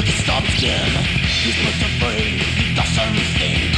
won't stop him. He's put to free, he doesn't think.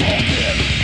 forgive